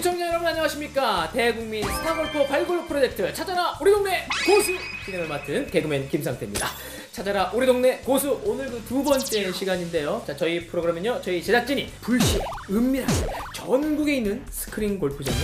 시청자 여러분 안녕하십니까? 대국민 스타골퍼 발굴 프로젝트 찾아라 우리 동네 고수! 진행을 맡은 개그맨 김상태입니다. 찾아라 우리 동네 고수! 오늘 그 두 번째 시간인데요. 자 저희 프로그램은요 저희 제작진이 불시 은밀하게 전국에 있는 스크린 골프장에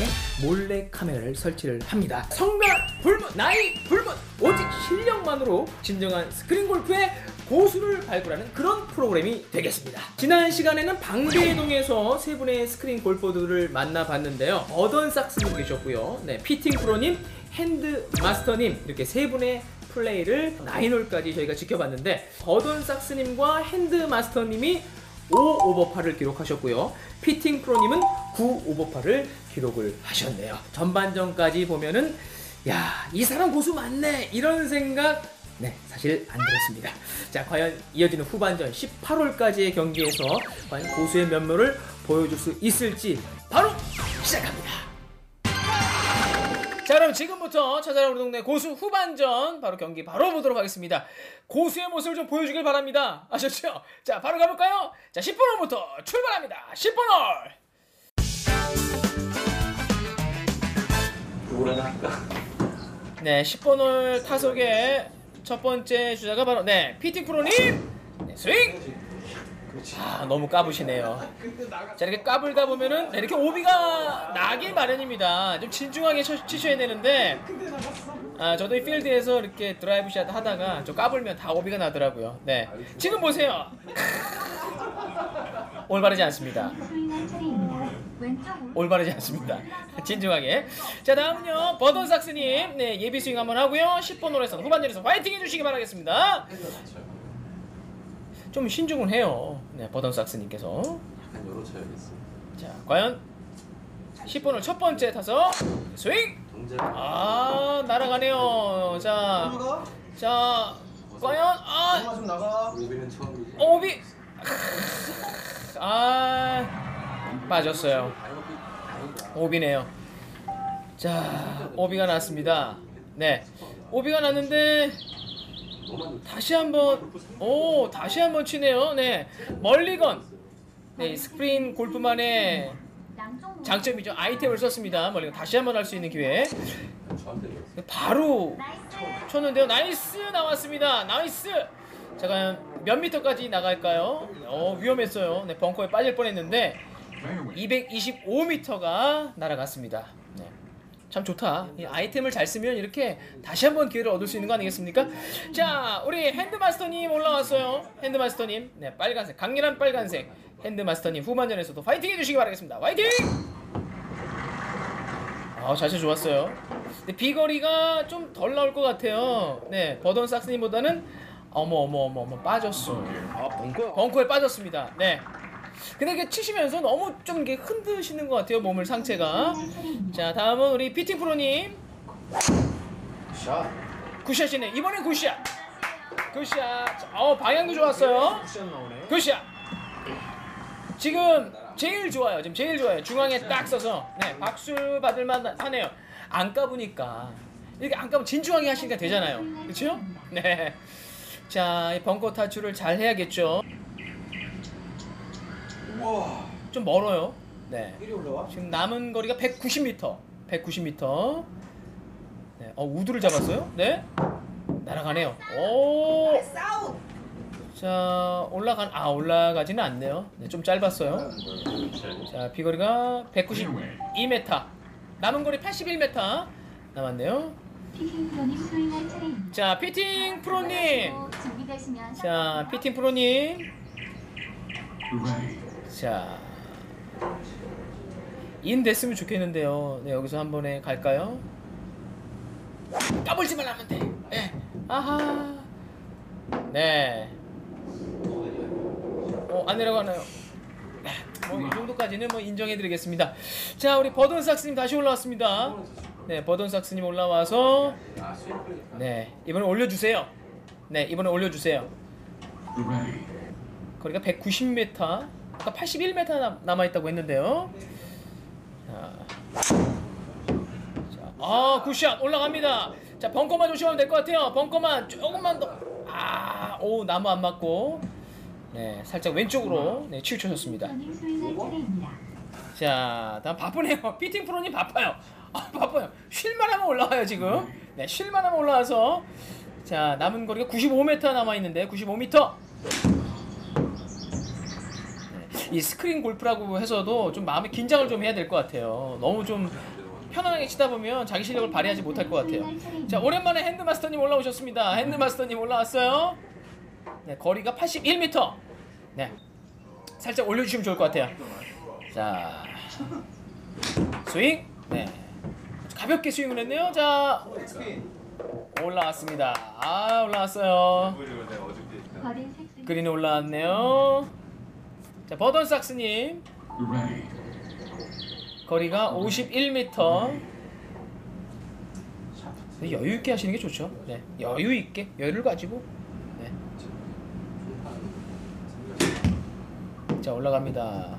몰래 카메라를 설치를 합니다. 성별 불문 나이 불문! 오직 실력만으로 진정한 스크린 골프의 고수를 발굴하는 그런 프로그램이 되겠습니다. 지난 시간에는 방배동에서 세 분의 스크린 골퍼들을 만나봤는데요. 어던 삭스님 계셨고요. 네, 피팅 프로님, 핸드 마스터님 이렇게 세 분의 플레이를 nine hole까지 저희가 지켜봤는데 어던 삭스님과 핸드 마스터님이 5 오버파를 기록하셨고요. 피팅 프로님은 9 오버파를 기록을 하셨네요. 전반전까지 보면은 야, 이 사람 고수 맞네. 이런 생각 네, 사실 안 들었습니다. 자, 과연 이어지는 후반전 18홀까지의 경기에서 과연 고수의 면모를 보여줄 수 있을지 바로 시작합니다. 자, 그럼 지금부터 찾아라 우리 동네 고수 후반전 바로 경기 바로 보도록 하겠습니다. 고수의 모습을 좀 보여주길 바랍니다. 아셨죠? 자, 바로 가볼까요? 자, 10번홀부터 출발합니다. 10번홀. 누구랑 할까? 네, 10번홀 타석의 첫 번째 주자가 바로 네, 피팅 프로님. 네, 스윙. 아, 너무 까부시네요. 자, 이렇게 까불다 보면은 네, 이렇게 오비가 나길 마련입니다. 좀 진중하게 쳐, 치셔야 되는데 아, 저도 이 필드에서 이렇게 드라이브 샷 하다가 좀 까불면 다 오비가 나더라고요. 네. 지금 보세요. 올바르지 않습니다. 올 올바르지 않습니다. 진중하게. 자, 다음은요. 어던삭스님. 네, 예비 스윙 한번 하고요. 10번 홀에서 후반전에서 화이팅 해주시기 바라겠습니다. 좀 신중을 해요. 네, 버던삭스님께서. 약간 열어쳐야겠어. 자, 과연 10번 홀첫 번째 타서 스윙! 아, 날아가네요. 자, 자, 과연, 아, 좀 나가. 우리는 처음이지. 오비! 아, 빠졌어요. 오비네요. 자, 오비가 났습니다. 네, 오비가 났는데 다시 한번 오 다시 한번 치네요. 네, 멀리건. 네, 스크린 골프만의 장점이죠. 아이템을 썼습니다. 멀리건 다시 한번 할 수 있는 기회. 바로 쳤는데요. nice 나왔습니다. nice. 자, 과연 몇 미터까지 나갈까요? 어, 위험했어요. 네, 벙커에 빠질 뻔했는데 225m가 날아갔습니다. 네. 참 좋다. 이 아이템을 잘 쓰면 이렇게 다시 한번 기회를 얻을 수 있는 거 아니겠습니까? 자, 우리 핸드마스터님 올라왔어요. 핸드마스터님. 네, 빨간색. 강렬한 빨간색. 핸드마스터님 후반전에서도 파이팅 해주시기 바라겠습니다. 파이팅! 아, 자세 좋았어요. 근데 비거리가 좀 덜 나올 것 같아요. 네, 버던 삭스님보다는 어머 어머 어머 어머 빠졌어. 아 벙커. 벙커에 빠졌습니다. 네. 근데 이게 치시면서 너무 좀 이게 흔드시는 것 같아요 몸을 상체가. 자 다음은 우리 피팅 프로님 샷. good shot이네. 이번엔 good shot. good shot. 어 방향도 좋았어요. 쿠션 나오네. good shot. 지금 제일 좋아요. 지금 제일 좋아요. 중앙에 딱 써서 네 박수 받을 만 하네요. 안 까부니까 이렇게 안 까면 진중하게 하시니까 되잖아요. 그렇죠? 네. 자, 이 벙커 타출을 잘 해야겠죠. 우와. 좀 멀어요. 네. 이리 올라와. 지금 남은 거리가 190m. 190m. 네. 어, 우드를 잡았어요? 네. 날아가네요. 오! 자, 올라간 아, 올라가지는 않네요. 네, 좀 짧았어요. 자, 비거리가 192m. 남은 거리 81m 남았네요. 자, 피팅 프로님. 자, 피팅 프로님. 자. in 됐으면 좋겠는데요. 네, 여기서 한 번에 갈까요? 까불지 말라면 돼. 네. 아하. 네. 어, 안 내려가나요? 뭐이 정도까지는 뭐 인정해 드리겠습니다. 자, 우리 버던 삭스님 다시 올라왔습니다. 네, 버던 삭스님 올라와서. 네, 이번에 올려 주세요. 네, 이번에 올려 주세요. 거리가 190m, 아까 81m 남아 있다고 했는데요. 자, 자, 아 굿샷 올라갑니다. 자 벙커만 조심하면 될 것 같아요. 벙커만 조금만 더. 아, 오 나무 안 맞고. 네, 살짝 왼쪽으로 네 치우쳐졌습니다. 자, 다음 바쁘네요. 피팅 프로님 바빠요. 아, 바빠요. 쉴만 하면 올라와요, 지금. 네, 쉴만 하면 올라와서. 자, 남은 거리가 95m 남아있는데, 95m. 네, 이 스크린 골프라고 해서도 좀 마음의 긴장을 좀 해야 될 것 같아요. 너무 좀 편안하게 치다 보면 자기 실력을 발휘하지 못할 것 같아요. 자, 오랜만에 핸드마스터님 올라오셨습니다. 핸드마스터님 올라왔어요. 네, 거리가 81m. 네. 살짝 올려주시면 좋을 것 같아요. 자, 스윙. 네. 가볍게 스윙을 했네요. 자, 올라왔습니다. 아, 올라왔어요. 색스 그린에 올라왔네요. 자, 버던삭스님. 거리가 51m. 네, 여유 있게 하시는 게 좋죠. 네, 여유 있게 여유를 가지고. 네. 자 올라갑니다.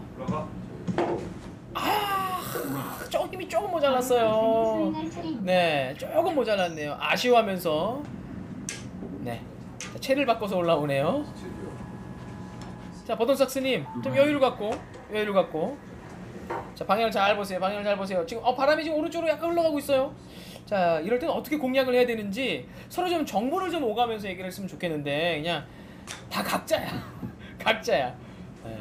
아, 조금 힘이 조금 모자랐어요. 네, 조금 모자랐네요. 아쉬워하면서. 네, 자, 채를 바꿔서 올라오네요. 자, 버던삭스님, 좀 여유를 갖고, 여유를 갖고. 자, 방향을 잘 보세요. 방향을 잘 보세요. 지금 어 바람이 지금 오른쪽으로 약간 흘러가고 있어요. 자, 이럴 때는 어떻게 공략을 해야 되는지 서로 좀 정보를 좀 오가면서 얘기를 했으면 좋겠는데 그냥 다 각자야. 각자야. 네.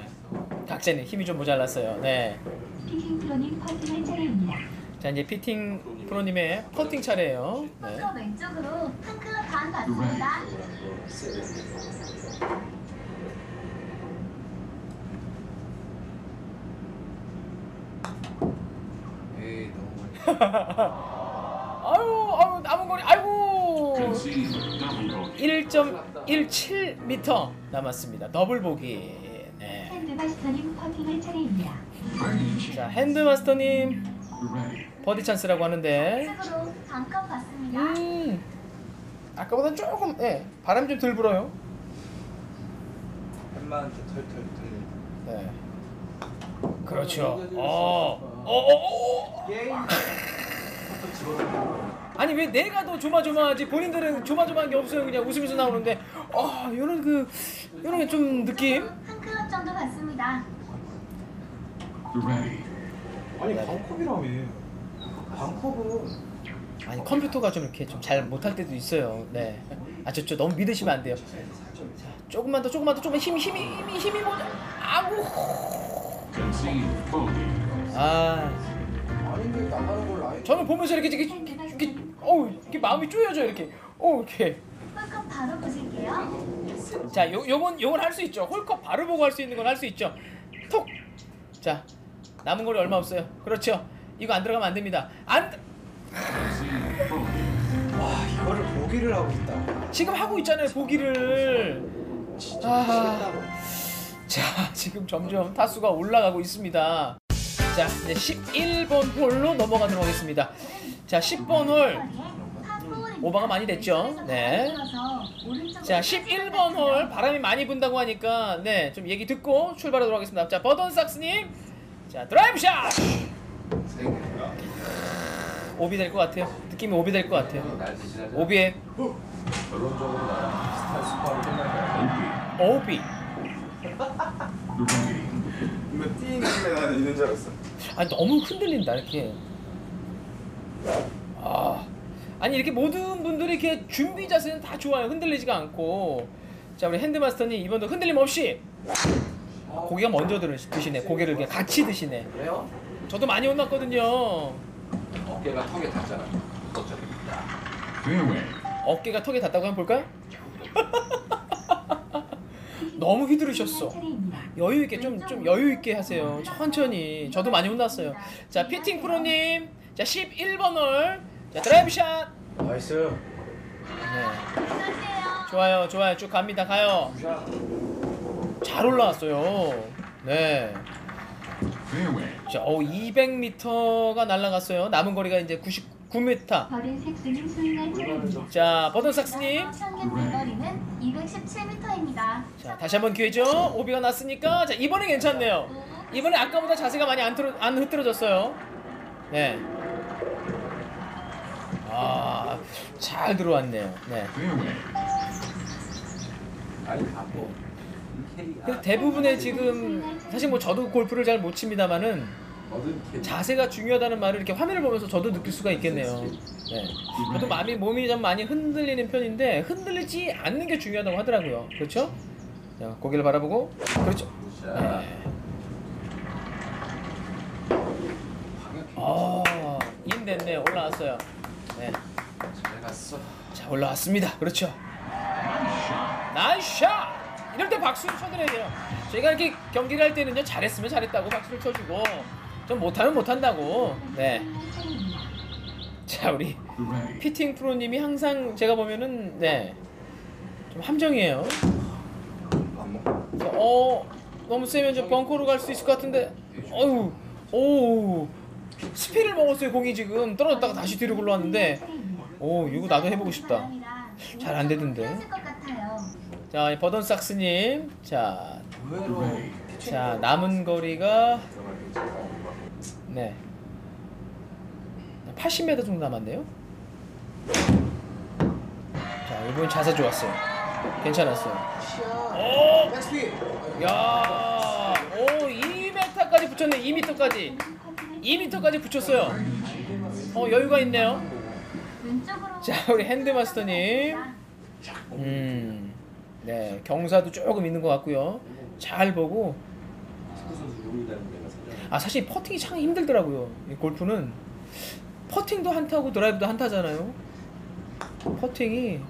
각자는 힘이 좀 모자랐어요. 네. 피팅 프로님 퍼팅할 차례입니다. 자, 이제 피팅 프로님의 퍼팅 차례예요. 네. 왼쪽으로 한 클럽 반 봤습니다. 에이 너무 아유, 아유 남은 거리, 아이고. 1.17m 남았습니다. 더블 보기. 네. 핸드마스터님 퍼팅할 차례입니다. 자, 핸드마스터님 버디 찬스라고 하는데, 잠깐. 음, 아까보다 조금, 예, 바람 좀 덜 불어요. 햇만한테 털털 털. 네. 그렇죠. 어, 어, 어, 어. 아니 왜 내가 더 조마조마하지? 본인들은 조마조마한 게 없어요. 그냥 웃으면서 나오는데, 어, 이런 그, 이런 게 좀 느낌. 한 클럽 정도 받습니다. 아니 방컵이라며. 방컵은 아니 컴퓨터가 좀 이렇게 좀 잘 못할 때도 있어요. 네. 아, 저, 저 너무 믿으시면 안 돼요. 자, 조금만 더, 조금만 더, 조금만 힘이, 힘이, 힘이, 힘이 모자. 아구. 아, 아닌데 나가는 걸 라인. 저는 보면서 이렇게, 이렇게, 이렇게, 이렇게 어우, 이렇게 마음이 쪼여져 이렇게. 어, 이렇게. 홀컵 바로 보실게요. 자, 요, 요건, 요건 할 수 있죠. 홀컵 바로 보고 할 수 있는 건 할 수 있죠. 톡. 자, 남은 거리 얼마 없어요. 그렇죠. 이거 안 들어가면 안 됩니다. 안, 와 이거를 보기를 하고 있다. 지금 하고 있잖아요. 보기를. 진짜 아. 미치겠다고. 자, 지금 점점 타수가 올라가고 있습니다. 자, 이제 11번 홀로 넘어가도록 하겠습니다. 자, 10번 홀. 오버가 많이 됐죠? 네. 자, 11번 홀 바람이 많이 분다고 하니까 네, 좀 얘기 듣고 출발하도록 하겠습니다. 자, 버던삭스님. 자, 드라이브 샷! 오비 될 것 같아요. 느낌이 오비 될 것 같아요. 오비에 거야. 오비. 이거 띵 내가 있는 줄 알았어. 아니 너무 흔들린다 이렇게. 아 아니 이렇게 모든 분들이 이렇게 준비 자세는 다 좋아요 흔들리지가 않고 자 우리 핸드마스터님 이번도 흔들림 없이 고개가 먼저 들- 드시네 고개를 이렇게 같이 드시네 그래요? 저도 많이 혼났거든요 어깨가 턱에 닿잖아. 어쩌 어깨가 턱에 닿다고 한번 볼까요? 너무 휘두르셨어 여유 있게 좀 좀 여유 있게 하세요 천천히 저도 많이 혼났어요 자 피팅 프로님 자 11번 홀 자 드라이브 샷 nice. 네. 좋아요, 좋아요. 쭉 갑니다. 가요. 잘 올라왔어요. 네. 자, 어, 200m가 날아갔어요. 남은 거리가 이제 99m. 버린 색스님. 자. 평균 217m입니다. 자, 다시 한번 기회죠. 오비가 났으니까. 자, 이번엔 괜찮네요. 이번에 아까보다 자세가 많이 안, 틀어, 안 흐트러졌어요. 네. 아, 잘 들어왔네요. 네. 근데 대부분의 지금 사실 뭐 저도 골프를 잘 못 칩니다만은 자세가 중요하다는 말을 이렇게 화면을 보면서 저도 느낄 수가 있겠네요. 네. 저도 마음이 몸이 좀 많이 흔들리는 편인데 흔들리지 않는 게 중요하다고 하더라고요. 그렇죠? 자, 고개를 바라보고 그렇죠. 자 네. 아, 인 됐네. 올라왔어요. 네. 잘 갔어. 자, 올라왔습니다. 그렇죠. nice shot! 이럴 때 박수를 쳐드려야 돼요. 저희가 이렇게 경기를 할 때는요, 잘했으면 잘했다고 박수를 쳐주고, 좀 못하면 못한다고. 네. 자, 우리 피팅 프로님이 항상 제가 보면은, 네. 좀 함정이에요. 안 어, 너무 세면 좀 벙커로 갈 수 있을 것 같은데, 어유 오, 스핀을 먹었어요, 공이 지금. 떨어졌다가 다시 뒤로 굴러왔는데, 오, 이거 나도 해보고 싶다. 잘 안 되던데. 것 같아요. 자, 이 버던삭스님. 자, 자, 남은 거리가 네. 80m 정도 남았네요. 자, 이번 자세 좋았어요. 괜찮았어요. 오! 백스피. 야! 오, 2m까지 붙였네. 2m까지. 2m까지 붙였어요. 어, 여유가 있네요. 자, 우리 핸드마스터님. 음. 네, 경사도 조금 있는 것 같고요. 잘 보고 아 사실 퍼팅이 참 힘들더라고요. 이 골프는 퍼팅도 한타고 드라이브도 한타잖아요. 퍼팅이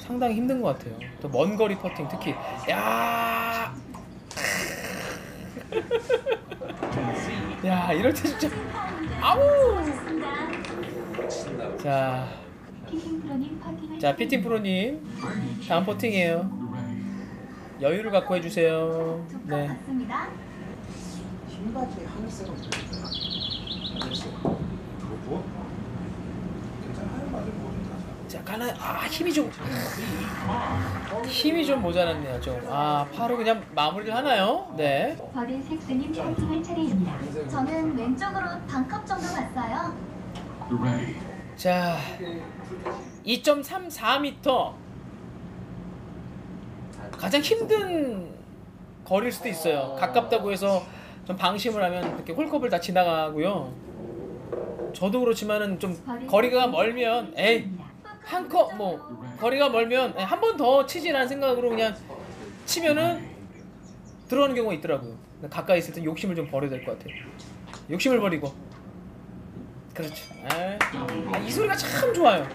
상당히 힘든 것 같아요. 또 먼 거리 퍼팅 특히 야. 야 이럴 때 진짜 아우. 자, 자 피팅 프로님 다음 퍼팅이에요. 여유를 갖고 해주세요. 네. 같습니다. 힘까지 하늘색은 보여주잖아. 하늘색. 그거 부어? 괜찮아. 하얀 맞은 거좀 다져. 자 가나 아 힘이 좀 힘이 좀 모자랐네요 좀아 바로 그냥 마무리를 하나요 네 버린 섹스님 파킹할 차례입니다. 저는 왼쪽으로 반컵 정도 갔어요. 자 2.34m 가장 힘든 거리일 수도 있어요 가깝다고 해서 좀 방심을 하면 이렇게 홀컵을 다 지나가고요 저도 그렇지만은 좀 거리가 멀면 에이 한 컵 뭐 거리가 멀면 한 번 더 치지라는 생각으로 그냥 치면은 들어가는 경우가 있더라고요. 가까이 있을 때 욕심을 좀 버려야 될 것 같아요. 욕심을 버리고. 그렇죠. 아, 아, 이 소리가 참 좋아요.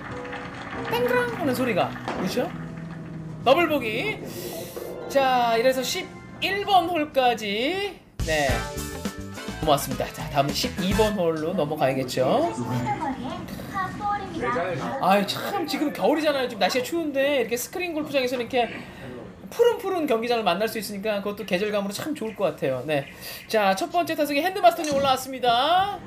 땡그랑 하는 소리가. 그렇죠? 더블 보기. 자, 이래서 11번 홀까지 네. 넘어왔습니다. 자, 다음 12번 홀로 넘어가야겠죠. 스타거리의 파4입니다. 아유 참 지금 겨울이잖아요. 지금 날씨가 추운데 이렇게 스크린 골프장에서는 이렇게 푸른 푸른 경기장을 만날 수 있으니까 그것도 계절감으로 참 좋을 것 같아요. 네. 자, 첫 번째 타석에 핸드마스터님 올라왔습니다.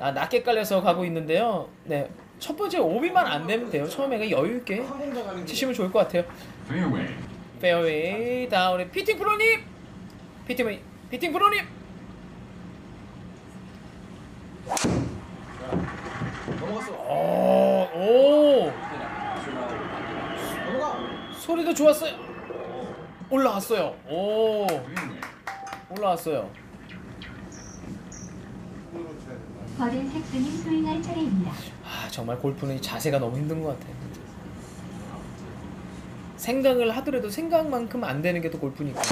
아, 낮게 깔려서 가고 있는데요. 네. 첫 번째 오비만 안 되면 돼요. 처음에 여유 있게 혼자 가는 게. 치시면 좋을 것 같아요. 페어웨이. 다음 우리 피팅 프로님. 피팅 피팅 프로님. 넘어갔어. 오, 오. 넘어가. 소리도 좋았어요. 올라왔어요. 오. 올라왔어요. 버린 섹스님 스윙할 차례입니다. 아 정말 골프는 이 자세가 너무 힘든 것 같아요. 생각을 하더라도 생각만큼 안 되는 게 또 골프니까.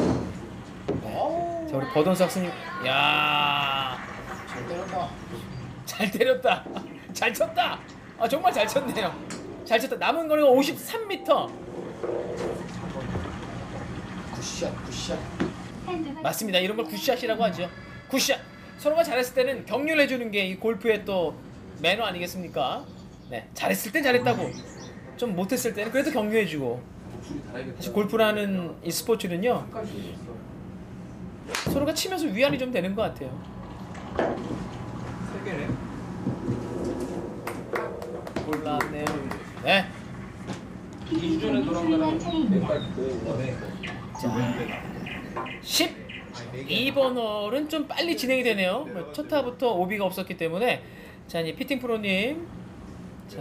네. 자 우리 버던삭스님, 야, 잘 때렸다. 잘 때렸다, 잘 쳤다. 아 정말 잘 쳤네요. 잘 쳤다. 남은 거리가 53m. good shot, good shot. 맞습니다. 이런 걸 good shot이라고 하죠. good shot. 서로가 잘했을 때는 격려를 해주는 게 이 골프의 또 매너 아니겠습니까? 네, 잘했을 땐 잘했다고. 좀 못했을 때는 그래도 격려해주고. 사실 골프라는 이 스포츠는요 서로가 치면서 위안이 좀 되는 것 같아요. 세 개네. 올라왔네요. 네. 스윙할 돌아가는 원에 12번 홀은 좀 빨리 진행이 되네요. 뭐첫 타부터 오비가 없었기 때문에 자 이제 피팅 프로님 자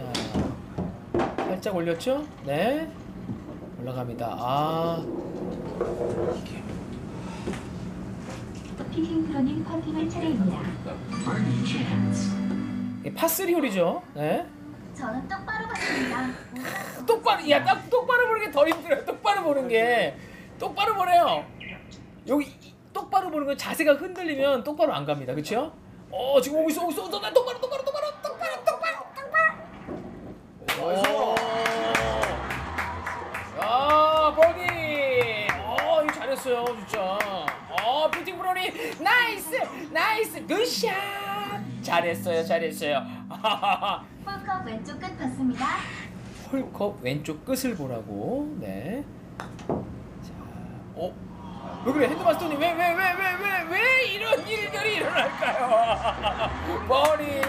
살짝 올렸죠? 네 올라갑니다. 아 피싱 프로님 퍼팅할 차례입니다. 이 파스리 홀이죠. 네. 저는 똑바로 봤습니다. 똑바로 야 딱 똑바로 보는 게 더 힘들어요. 똑바로 보는 게 똑바로 보래요. 여기 이- 똑바로 보는 건 자세가 흔들리면 똑바로 안 갑니다. 그렇죠? 어 지금 오고 있어 오고 있어 어, 나 똑바로 똑바로 똑바로 똑바로 똑바로 똑바로. 오. 야 버디. 어 이거 잘했어요 진짜. 어 피팅 프로님 nice nice good shot. 잘했어요 잘했어요. 홀컵 왼쪽 끝 봤습니다. 홀컵 왼쪽 끝을 보라고. 네. 자, 어? 왜 그래 핸드마스터님 왜 왜 왜 왜 왜 왜 이런 일들이 일어날까요? 머리.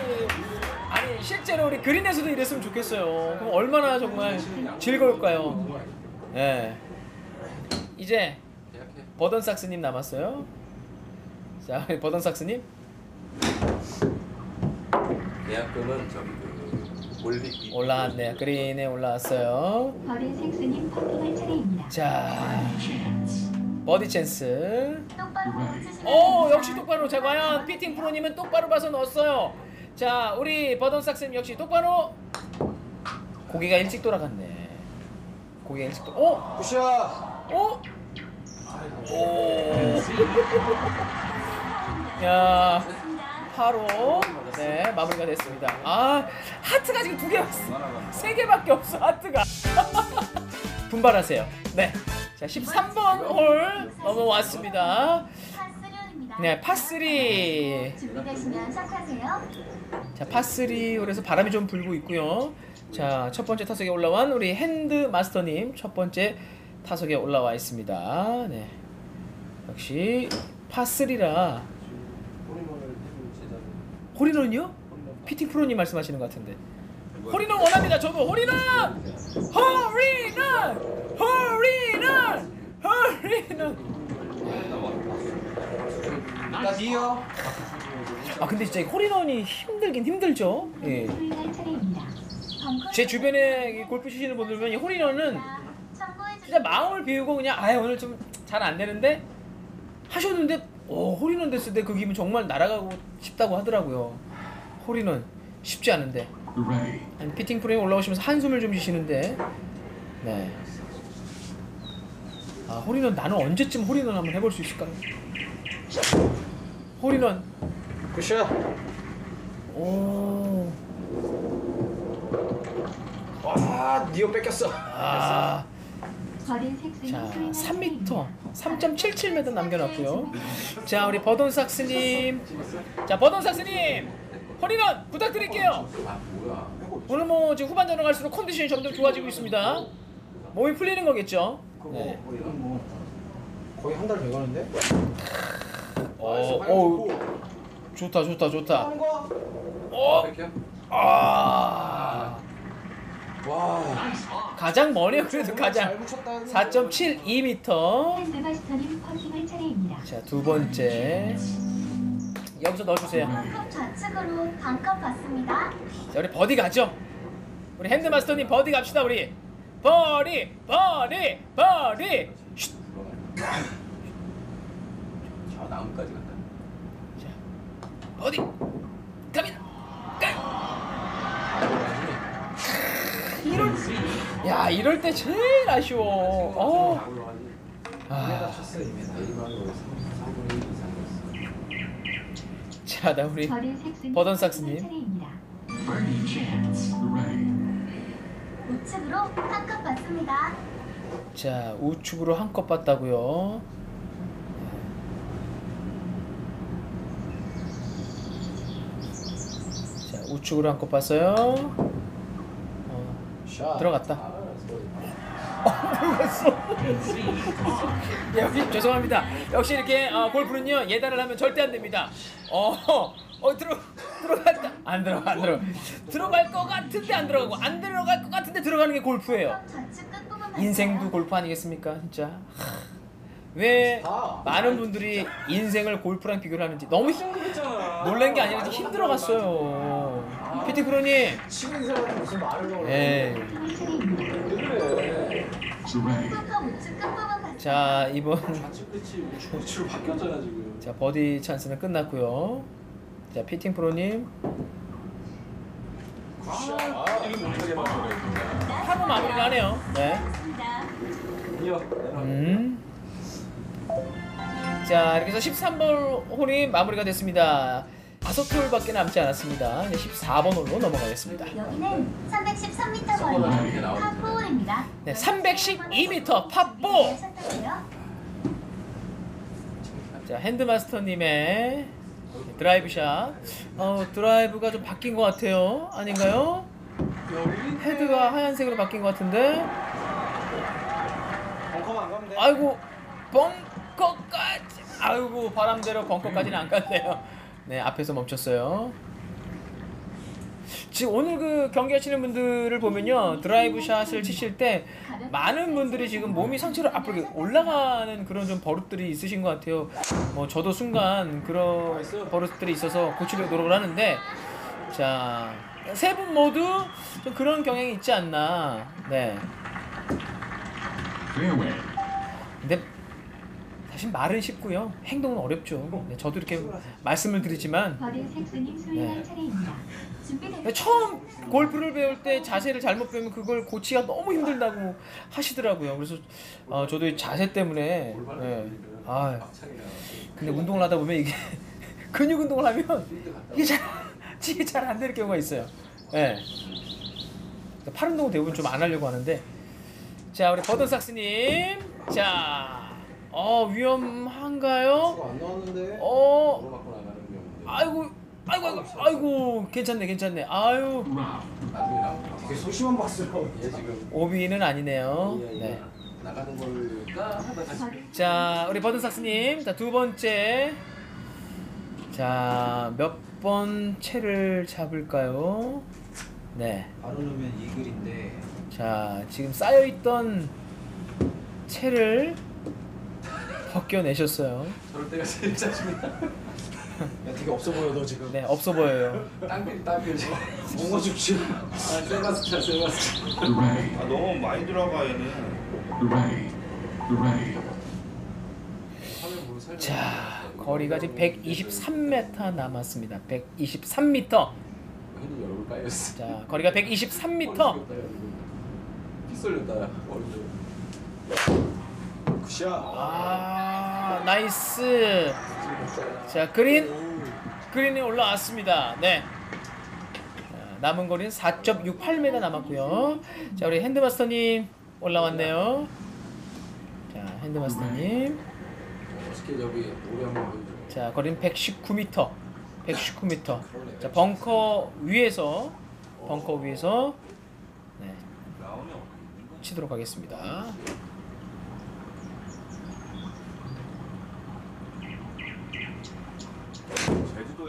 아니 실제로 우리 그린에서도 이랬으면 좋겠어요. 그럼 얼마나 정말 즐거울까요? 예. 이제 계약해. 버던삭스님 남았어요. 자, 버던삭스님. 계약금은 저기 그 올리 올라왔네요. 그린에 올라왔어요. 버린 섹스님 퍼팅할 차례입니다. 자, 버디 찬스. 똑바로 오 됩니다. 역시 똑바로 자 과연 피팅 프로님은 똑바로 봐서 넣었어요 자 우리 버던삭스님 역시 똑바로 고개가 일찍 돌아갔네 고개가 일찍 돌아 어? good shot. 어? 야 바로 네 마무리가 됐습니다 아 하트가 지금 두개세 개밖에 없어 하트가 분발하세요 네 자 13번 홀 넘어왔습니다. 네, 파3. 준비되시면 시작하세요. 자, 파3 홀에서 바람이 좀 불고 있고요. 자, 첫 번째 타석에 올라온 우리 핸드 마스터님 첫 번째 타석에 올라와 있습니다. 네. 역시 파3라 홀인원을 해준 제자는 홀인원이요? 피팅 프로님 말씀하시는 것 같은데. 홀인원 원합니다. 저도 홀인원! 홀인원! 홀인원! 홀인원! 나 뒤요. 아 근데 진짜 이 홀인원이 힘들긴 힘들죠. 예. 제 주변에 이 골프 치시는 분들 보면 이 홀인원은 참고해 진짜 주세요. 마음을 비우고 그냥 아 오늘 좀 잘 안 되는데 하셨는데 오 홀인원 됐을 때 그 기분 정말 날아가고 싶다고 하더라고요. 홀인원 쉽지 않은데 아니, 피팅 프로님 올라오시면서 한숨을 좀 쉬시는데 네. 아 홀인원 나는 언제쯤 홀인원 한번 해볼 수 있을까요? 홀인원 good shot. 오. 와, near 뺏겼어. 아. 자, 스윙할 3m, 차례입니다. 3.77m 남겨놨고요. 자, 우리 버돈삭스님. 자, 버돈삭스님. 홀인원 부탁드릴게요. 오늘 뭐 지금 후반전으로 갈수록 컨디션이 점점 좋아지고 있습니다. 몸이 풀리는 거겠죠? 네. 뭐뭐 거의 한 달 돼가는데. 어, 어, 좋다, 좋다, 좋다. 어. 아, 와. 가장 머네요. 그래도 가장 잘 붙였다. 4.72m. 핸드마스터님 퍼팅할 차례입니다. 자, 두 번째. 여기서 넣어주세요. 컵 좌측으로 반컵 봤습니다. 자, 우리 버디 가죠. 우리 핸드마스터님 버디 갑시다 우리. 버디, 버디, 버디. 쉿. 저 나무까지 간다. 자, 버디. 갑니다. 가. 이럴, 야 이럴 때 제일 아쉬워. 어. 아, 쳤어 이미. 내리막으로 3분의 1 이상 됐어. 자, 나 우리. 퍼팅할 차례입니다. 우측으로 한컵 받습니다. 자 우측으로 한컵 봤다고요. 자 우측으로 한 컵 봤어요. 어, 샷. 들어갔다. 아, 역시 죄송합니다. 역시 이렇게 어, 골프는요 예단을 하면 절대 안 됩니다. 어, 어 들어 들어갔다. 안 들어가 안 들어. 들어갈 것 같은데 안 들어가고 안 들어갈 것 같은데 들어가는 게 골프예요. 인생도 골프 아니겠습니까 진짜 하, 왜 많은 분들이 인생을 골프랑 비교를 하는지 너무 힘, 놀란 게 아니라 힘들어 갔어요 피팅 프로님 치는 사람이 무슨 말을 끝부분 봤습니다. 자 이번. 자 버디 찬스는 끝났고요. 자 피팅 프로님 아. 하고 마무리가 하네요. 네. 음. 자 이렇게 해서 13번 홀이 마무리가 됐습니다. 다섯 홀밖에 남지 않았습니다. 이제 14번 홀로 넘어가겠습니다. 여기는 313m 서버는 거리 이렇게 나오는데. 파4입니다. 네, 312m 파4. 샷하세요. 자 핸드마스터님의 드라이브샷. 어 드라이브가 좀 바뀐 것 같아요. 아닌가요? 헤드가 하얀색으로 바뀐 것 같은데. 벙커만 안 가면 돼. 아이고 벙커까지. 아이고 바람대로 벙커까지는 안 갔네요. 네 앞에서 멈췄어요. 지금 오늘 그 경기 하시는 분들을 보면요 드라이브 샷을 치실 때 많은 분들이 지금 몸이 상체로 앞으로 올라가는 그런 좀 버릇들이 있으신 것 같아요. 뭐 저도 순간 그런 버릇들이 있어서 고치려고 노력을 하는데 자 세 분 모두 좀 그런 경향이 있지 않나. 네. 근데 사실 말은 쉽고요. 행동은 어렵죠. 네, 저도 이렇게 말씀을 드리지만 네. 차례입니다. 준비됐습니다. 처음 골프를 배울 때 자세를 잘못 배우면 그걸 고치기가 너무 힘들다고 하시더라고요. 그래서 어, 저도 이 자세 때문에 네. 아. 근데 운동을 하다 보면 이게 근육 운동을 하면 이게 잘 이게 잘 안 되는 경우가 있어요. 예. 팔 운동은 대부분 좀 안 하려고 하는데 자 우리 버든삭스님 자 어 위험한가요? 안 나왔는데. 어 갖고 나가는. 아이고 아이고 아이고 아이고 괜찮네 괜찮네 아유 나중에 나오고. 되게 소심한 박수로. 얘 지금 오비는 아니네요. 얘 네. 나가는 걸까 하다가 지금 자 우리 버든삭스님 자 두 번째 자 몇 번 채를 잡을까요? 네. 안 오르면 이글인데. 자 지금 쌓여있던 채를 벗겨내셨어요. 저럴 때가 제일 짜증나. 야 되게 없어 보여 너 지금. 네 없어 보여요. 땅필 땅필. 뭔가 죽지. 아 세바스찬 세바스찬. 아, 너무 많이 들어가 얘는. 화면 보고 설명. 자 거리가 지금 123m 남았습니다. 123m. 핸드 여러분 까였어. 자 거리가 123m. 피 쏠렸다. 어른들. good shot. 아 nice. 자 그린 그린이 올라왔습니다. 네. 자, 남은 거리는 4.68m 남았고요. 자 우리 핸드마스터님 올라왔네요. 자 핸드마스터님. 어떻게 저기 오래 한번 보여줘. 자 거리는 119m. 119m. 자 벙커 위에서 벙커 위에서 네, 치도록 하겠습니다.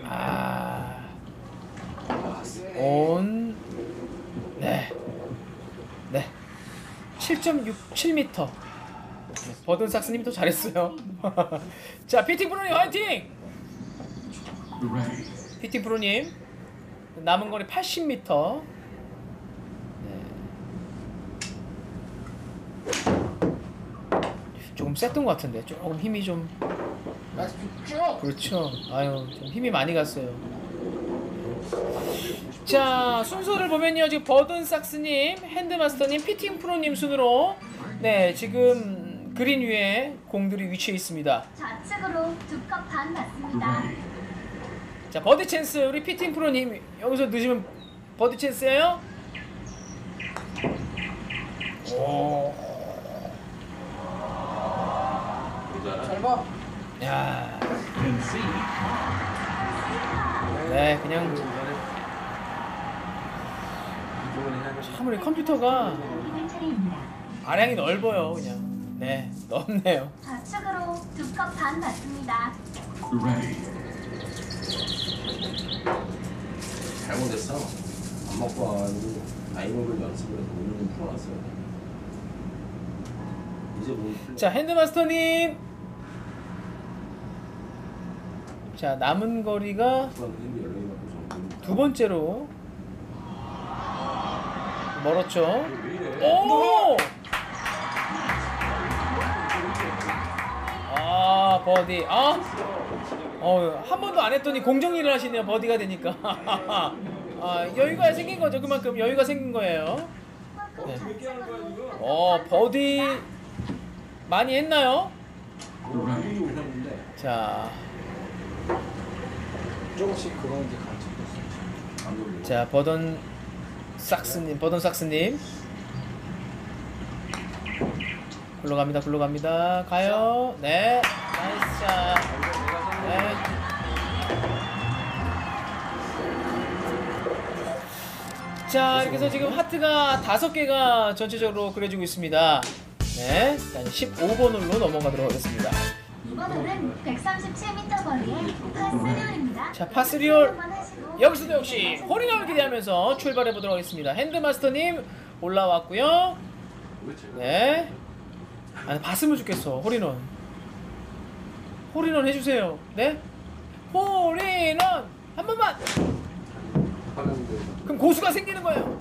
아. 온. 네. 네. 7.67m. 버든 삭스님이 더 잘했어요. 자, 피팅 프로님 화이팅! 피팅 프로님 남은 거리 80m. 네. 조금 셌던 것 같은데 조금 힘이 좀 그렇죠. 아유 좀 힘이 많이 갔어요. 자 순서를 보면요 지금 버든삭스님, 핸드마스터님, 피팅 프로님 순으로 네 지금 그린 위에 공들이 위치해 있습니다. 좌측으로 두컵반 맞습니다. 자 버디 찬스 우리 피팅 프로님 여기서 넣으시면 버디 찬스예요. 오. 잘 봐. 야, 네 그냥. 참 우리 컴퓨터가. 아량이 넓어요 그냥. 네 넓네요. 좌측으로 두 컵 반 맞습니다. 잘못했어. 안 먹고 와가지고 아이먹을 연습을 해서 오늘 좀 풀어놨어요. 이제 뭐. 자 핸드마스터님. 자 남은 거리가. 두 번째로 멀었죠. 오! 아 버디 아, 어한 번도 안 했더니 공정 일을 하시네요 버디가 되니까 아 여유가 생긴 거죠 그만큼 여유가 생긴 거예요 네. 어 버디 많이 했나요? 자, 조금씩 가르쳐 안 돌려. 자 버던 삭스님 버던 삭스님. 굴러갑니다 굴러갑니다. 가요. 네 nice shot. 네. 자 이렇게 해서 지금 하트가 다섯 개가 전체적으로 그려지고 있습니다. 네, 자 15번 홀로 넘어가도록 하겠습니다 홀은 137m 거리의 파스리올입니다. 자, 파스리올. 한번 하시고 여기서도 역시 홀인원을 기대하면서 출발해 보도록 하겠습니다. 핸드마스터님 올라왔고요. 네. 아니 봤으면 좋겠어 홀인원. 홀인원 해주세요. 네. 홀인원 한 번만. 그럼 고수가 생기는 거예요.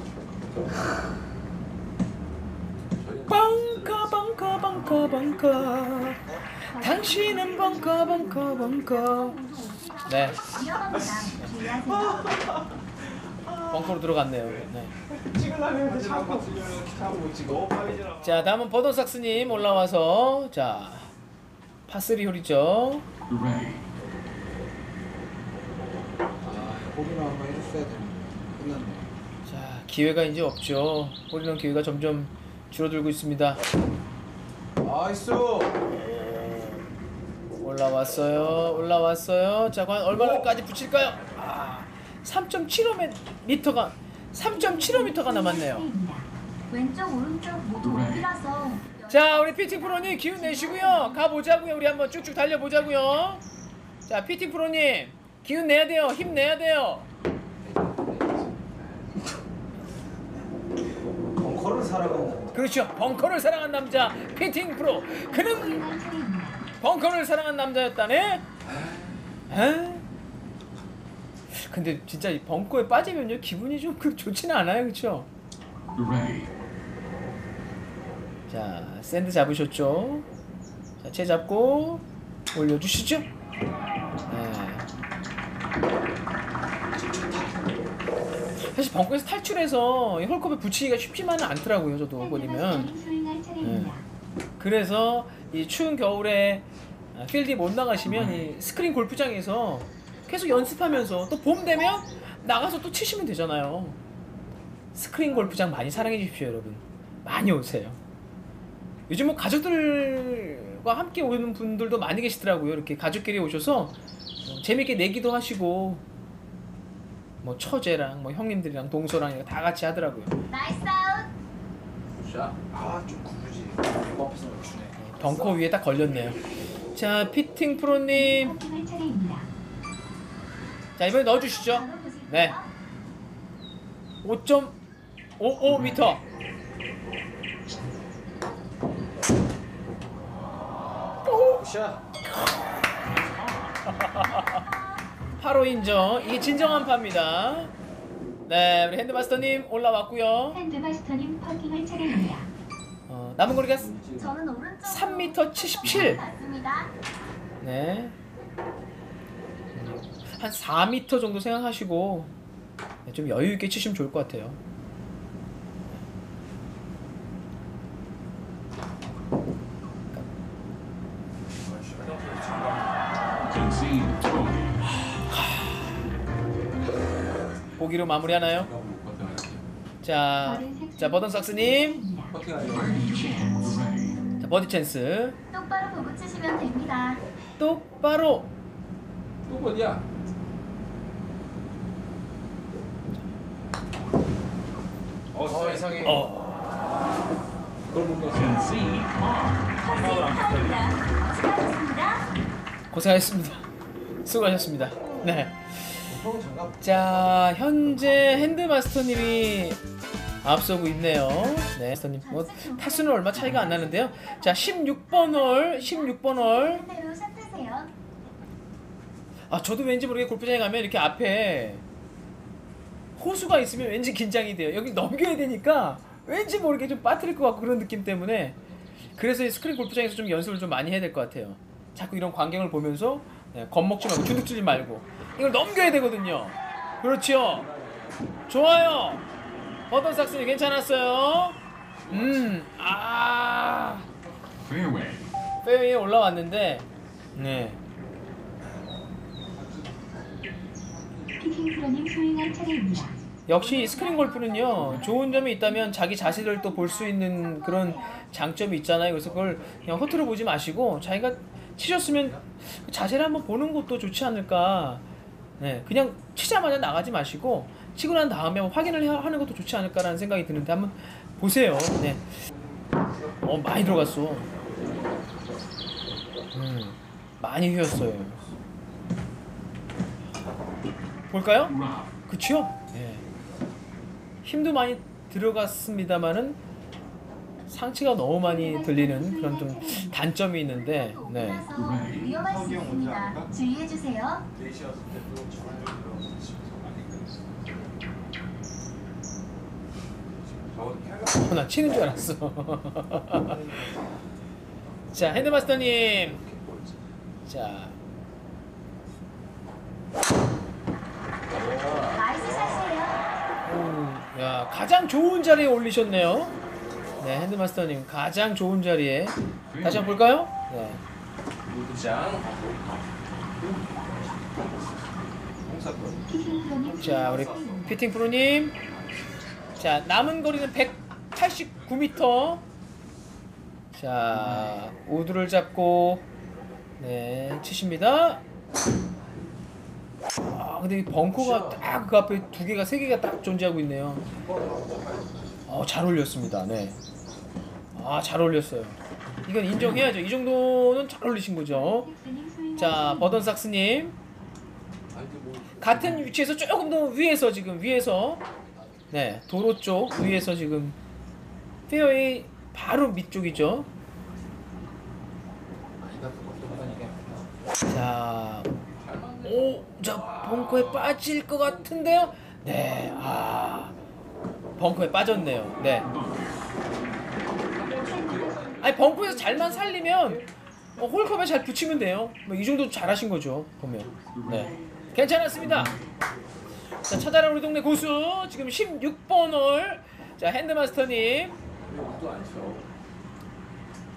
벙커 벙커 벙커 벙커. 당신은 벙커 벙커 벙커. 네. 벙커로 들어갔네요. 네. 자 다음은 버던삭스님 올라와서 자 par three 홀이죠 자 기회가 이제 없죠 홀이런 기회가 점점 줄어들고 있습니다 nice 올라왔어요. 올라왔어요. 자 과연 얼마나까지 붙일까요? 아 3.75m가 3.75m가 남았네요. 왼쪽 오른쪽 모두 오비라서. 자 우리 피팅 프로님 기운 내시고요. 가 보자고요. 우리 한번 쭉쭉 달려 보자고요. 자 피팅 프로님 기운 내야 돼요. 힘 내야 돼요. 벙커를 사랑한다 그렇죠. 벙커를 사랑한 남자 피팅 프로. 그는 수행할 차례입니다. 벙커를 사랑한 남자였다네. 에? 근데 진짜 이 벙커에 빠지면요 기분이 좀 그 좋지는 않아요, 그렇죠? 자 sand 잡으셨죠? 자, 채 잡고 올려주시죠. 네. 사실 벙커에서 탈출해서 이 홀컵에 붙이기가 쉽지만은 않더라고요, 저도 보니면. 차례입니다. 그래서 이 추운 겨울에 아, 필드 못 나가시면 이 스크린 골프장에서 계속 연습하면서 또 봄 되면 나가서 또 치시면 되잖아요. 스크린 골프장 많이 사랑해 주십시오, 여러분. 많이 오세요. 요즘 뭐 가족들과 함께 오는 분들도 많이 계시더라고요. 이렇게 가족끼리 오셔서 어, 재밌게 내기도 하시고 뭐 처제랑 뭐 형님들이랑 동서랑 다 같이 하더라고요. nice out. shot. 아좀 구르지 이거 앞에서 주네 벙커 위에 딱 걸렸네요. 자, 피팅 프로님. 자, 이번에 넣어주시죠. 바로? 네. 5.55m. 샷 8호 인정. 이게 진정한 파입니다. 네, 우리 핸드마스터님 올라왔고요. 핸드마스터님 파팅할 차례입니다. 어, 남은 거리가 저는 오른쪽 3m 77. 맞습니다. 네. 한 4m 정도 생각하시고 네, 좀 여유 있게 치시면 좋을 것 같아요. 보기로 마무리하나요? 자, 자 버던 삭스님, 자 버디 찬스, 똑바로 보고 치시면 됩니다. 똑바로 또 어디야? 어, 어 이상해 어. 그걸 못. 수고하셨습니다. 고생하셨습니다. 수고하셨습니다. 네. 장갑 자, 현재 핸드마스터님이 앞서고 있네요. 네, 마스터님. 뭐 타수는 얼마 차이가 안 나는데요. 자, 16번 홀, 16번 홀. 아, 저도 왠지 모르게 골프장에 가면 이렇게 앞에 호수가 있으면 왠지 긴장이 돼요. 여기 넘겨야 되니까 왠지 모르게 좀 빠뜨릴 것 같고 그런 느낌 때문에 그래서 이 스크린 골프장에서 좀 연습을 좀 많이 해야 될 것 같아요. 자꾸 이런 광경을 보면서 네, 겁먹지 말고 주눅들지 말고 이걸 넘겨야 되거든요. 그렇죠. 좋아요. 버던 삭스님 괜찮았어요. 음, 아, 페어웨이에 올라왔는데, 네, 프로님 차례입니다. 역시 스크린 골프는요 좋은 점이 있다면 자기 자신을 또 볼 수 있는 그런 장점이 있잖아요. 그래서 그걸 그냥 허투루 보지 마시고 자기가 치셨으면 자세를 한번 보는 것도 좋지 않을까. 네, 그냥 치자마자 나가지 마시고 치고 난 다음에 한번 확인을 해- 하는 것도 좋지 않을까라는 생각이 드는데 한번 보세요. 네. 어 많이 들어갔어. 음, 많이 휘었어요. 볼까요? 그쵸? 네. 힘도 많이 들어갔습니다만은 상체가 너무 많이 들리는 그런 좀 단점이 있는데 네. 위험할 수 있습니다. 주의해 주세요. 어, 나 치는 줄 알았어. 자, 핸드마스터님. 자. 오, 야, 가장 좋은 자리에 올리셨네요. 네, 핸드마스터님 가장 좋은 자리에 다시 한번 볼까요? 네. 자, 우리. 피팅 프로님. 자, 남은 거리는 189m. 자, 우드를 잡고 네, 치십니다. 아, 근데 이 벙커가 딱 그 앞에 두 개가 세 개가 딱 존재하고 있네요. 어, 잘 올렸습니다. 네. 아, 잘 올렸어요. 이건 인정해야죠. 이 정도는 잘 올리신 거죠. 자, 차례입니다. 버던 삭스님. 아니 뭐 같은 위치에서 조금 더 위에서 지금 위에서 네 도로 쪽 위에서 지금 페어웨이 바로 밑쪽이죠. 자, 오, 자 벙커에 빠질 것 같은데요. 네, 아 벙커에 빠졌네요. 네. 아니 벙커에서 잘만 살리면 어, 홀컵에 잘 붙이면 돼요. 뭐 이 정도 잘하신 거죠 보면. 네, 괜찮았습니다. 자 찾아라 우리 동네 고수 지금 16번 홀. 자 핸드마스터님.